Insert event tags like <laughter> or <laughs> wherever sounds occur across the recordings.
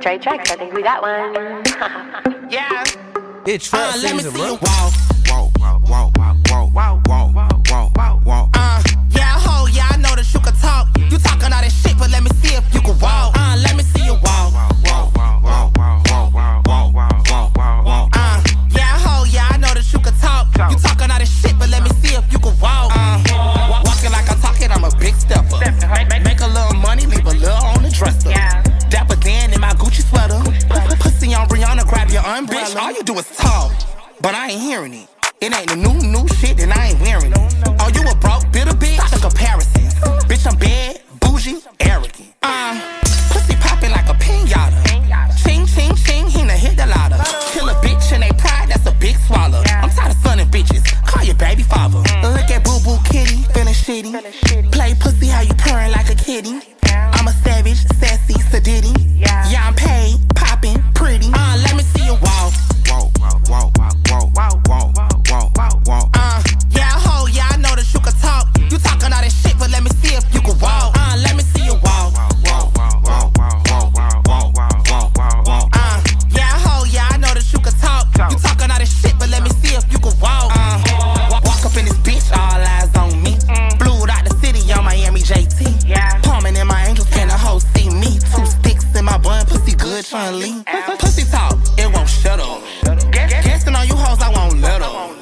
Trey Tracks, I think we got one. <laughs> yeah. It's trap Uh, let me see bro. you walk. Walk, walk, walk, walk, walk, walk, walk, walk, walk, walk. Uh, yeah, ho, yeah, I know that you can talk. You talking all that shit, but let me see if you can walk. Uh, let me see you walk. Walk, walk, walk, walk, walk, walk, walk, walk, walk, walk. Uh, yeah, ho, yeah, I know that you can talk. You talking all that shit, all you do is talk, but I ain't hearing it. It ain't the new, new shit, then I ain't wearing it. Oh, you a Pussy talk, it won't shut up. Guessing on you hoes, I won't let up.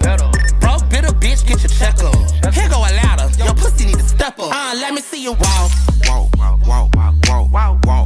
Broke, bitter bitch, get your check up. Here go a ladder, your pussy need to step up. Uh, let me see you walk. Walk, walk, walk, walk, walk, walk, walk,